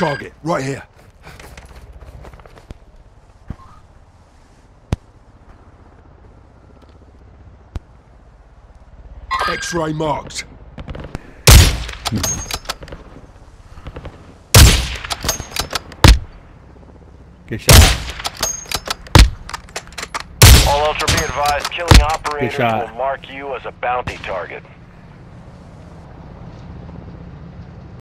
target, right here. X-ray marked. Good shot. All Ultra be advised, killing operators will mark you as a bounty target.